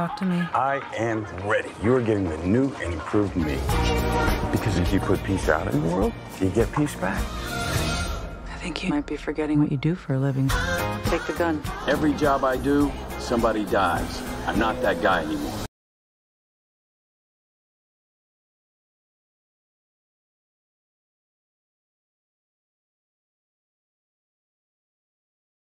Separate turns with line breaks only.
talk to me?
I am ready. You are getting the new and improved me. Because if you put peace out in the world, you get peace back.
I think you might be forgetting what you do for a living. Take the gun.
Every job I do, somebody dies. I'm not that guy anymore.